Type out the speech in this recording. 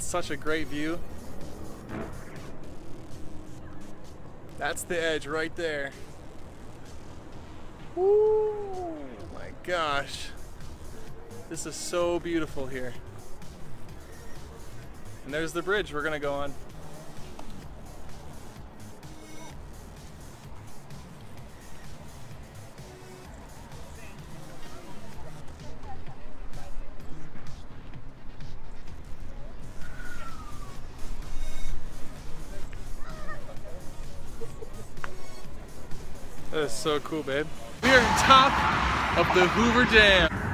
It's such a great view. That's the edge right there. Woo! My gosh. This is so beautiful here. And there's the bridge we're gonna go on. That is so cool, babe. We are on top of the Hoover Dam.